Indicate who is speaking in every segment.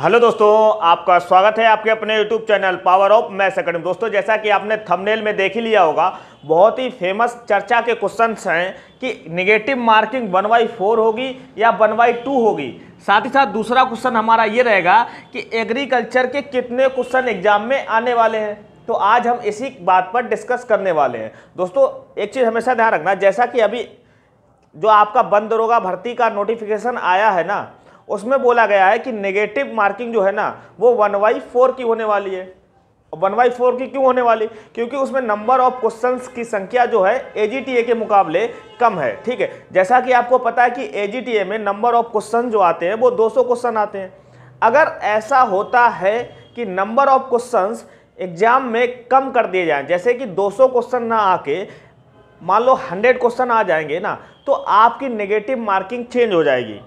Speaker 1: Hello दोस्तों, आपका स्वागत है आपके अपने YouTube channel Power of Maths Academy दोस्तों, जैसा कि आपने थंबनेल में देख ही लिया होगा, बहुत ही फ़ेमस चर्चा के क्वेश्चंस हैं कि negative marking one by four होगी या वन बाई टू होगी। साथ ही साथ दूसरा क्वेश्चन हमारा ये रहेगा कि एग्रीकल्चर के कितने क्वेश्चन एग्ज़ाम में आने वाले हैं। तो आज हम इसी बात पर डिस्कस करने वाले हैं। दोस्तों, एक चीज़ हमेशा ध्यान रखना, जैसा कि अभी जो आपका बंद दरोगा भर्ती का नोटिफिकेशन आया है ना उसमें बोला गया है कि नेगेटिव मार्किंग जो है ना, वो वन बाई फोर की होने वाली है। वन बाई फोर की क्यों होने वाली? क्योंकि उसमें नंबर ऑफ़ क्वेश्चंस की संख्या जो है एजीटीए के मुकाबले कम है, ठीक है? जैसा कि आपको पता है कि एजीटीए में नंबर ऑफ़ क्वेश्चन जो आते हैं, वो 200 क्वेश्चन आते हैं। अगर ऐसा होता है कि नंबर ऑफ़ क्वेश्चंस एग्ज़ाम में कम कर दिए जाएँ, जैसे कि 200 क्वेश्चन ना आके, मान लो 100 क्वेश्चन आ जाएँगे ना तो आपकी नेगेटिव मार्किंग चेंज हो जाएगी।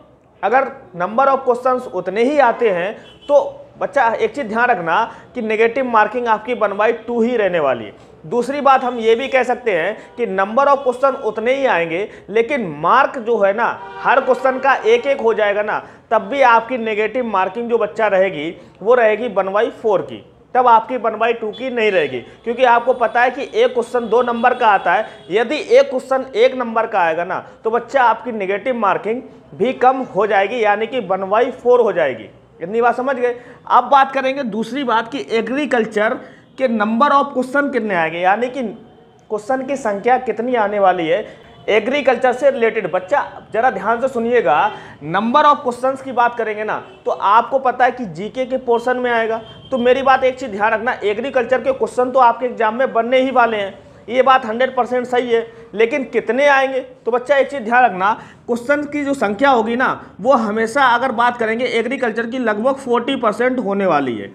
Speaker 1: अगर नंबर ऑफ़ क्वेश्चंस उतने ही आते हैं तो बच्चा, एक चीज़ ध्यान रखना कि नेगेटिव मार्किंग आपकी वन बाई टू ही रहने वाली है। दूसरी बात हम ये भी कह सकते हैं कि नंबर ऑफ़ क्वेश्चन उतने ही आएँगे, लेकिन मार्क जो है ना, हर क्वेश्चन का एक एक हो जाएगा ना, तब भी आपकी नेगेटिव मार्किंग जो बच्चा रहेगी, वो रहेगी वन बाई फोर की। तब आपकी वन बाई टू की नहीं रहेगी। क्योंकि आपको पता है कि एक क्वेश्चन दो नंबर का आता है। यदि एक क्वेश्चन एक नंबर का आएगा ना तो बच्चा आपकी निगेटिव मार्किंग भी कम हो जाएगी, यानी कि वन बाई फोर हो जाएगी। इतनी बात समझ गए? अब बात करेंगे दूसरी बात कि एग्रीकल्चर के नंबर ऑफ़ क्वेश्चन कितने आएँगे? यानी कि क्वेश्चन की संख्या कितनी आने वाली है? एग्रीकल्चर से रिलेटेड बच्चा, जरा ध्यान से सुनिएगा। नंबर ऑफ़ क्वेश्चंस की बात करेंगे ना तो आपको पता है कि जीके के पोर्शन में आएगा। तो मेरी बात एक चीज़ ध्यान रखना एग्रीकल्चर के क्वेश्चन तो आपके एग्ज़ाम में बनने ही वाले हैं। ये बात 100 परसेंट सही है, लेकिन कितने आएँगे? तो बच्चा एक चीज़ ध्यान रखना क्वेश्चन की जो संख्या होगी ना, वो हमेशा अगर बात करेंगे एग्रीकल्चर की लगभग 40 परसेंट होने वाली है।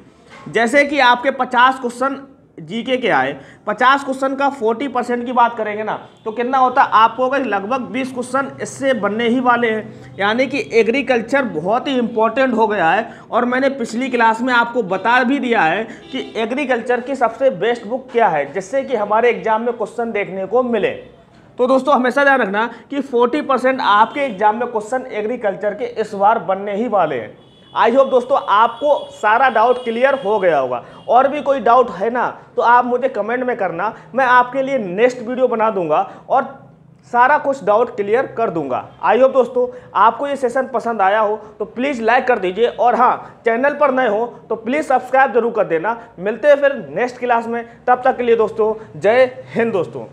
Speaker 1: जैसे कि आपके 50 क्वेश्चन जीके के आए 50 क्वेश्चन का 40 परसेंट की बात करेंगे ना तो कितना होता है? आपको होगा लगभग 20 क्वेश्चन इससे बनने ही वाले हैं, यानी कि एग्रीकल्चर बहुत ही इंपॉर्टेंट हो गया है, और मैंने पिछली क्लास में आपको बता भी दिया है कि एग्रीकल्चर की सबसे बेस्ट बुक क्या है, जिससे कि हमारे एग्ज़ाम में क्वेश्चन देखने को मिले। तो दोस्तों, हमेशा ध्यान रखना कि 40 परसेंट आपके एग्ज़ाम में क्वेश्चन एग्रीकल्चर के इस बार बनने ही वाले हैं। आई होप दोस्तों आपको सारा डाउट क्लियर हो गया होगा। और भी कोई डाउट है ना तो आप मुझे कमेंट में करना, मैं आपके लिए नेक्स्ट वीडियो बना दूँगा और सारा कुछ डाउट क्लियर कर दूँगा। आई होप दोस्तों आपको ये सेशन पसंद आया हो तो प्लीज़ लाइक कर दीजिए। और हाँ चैनल पर नए हो तो प्लीज़ सब्सक्राइब ज़रूर कर देना। मिलते हैं फिर नेक्स्ट क्लास में, तब तक के लिए दोस्तों, जय हिंद दोस्तों।